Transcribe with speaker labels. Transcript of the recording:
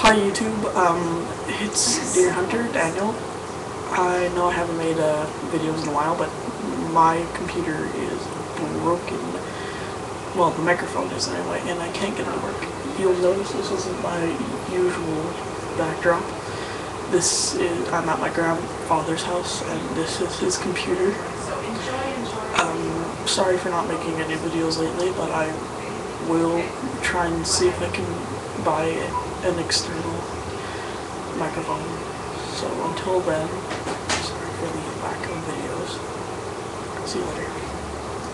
Speaker 1: Hi YouTube, um, it's Deer Hunter Daniel. I know I haven't made uh, videos in a while, but my computer is broken. Well, the microphone is anyway, and I can't get it to work. You'll notice this isn't my usual backdrop. This is, I'm at my grandfather's house, and this is his computer. Um, sorry for not making any videos lately, but I will try and see if I can buy an external microphone. So until then, sorry for the lack of videos. See you later.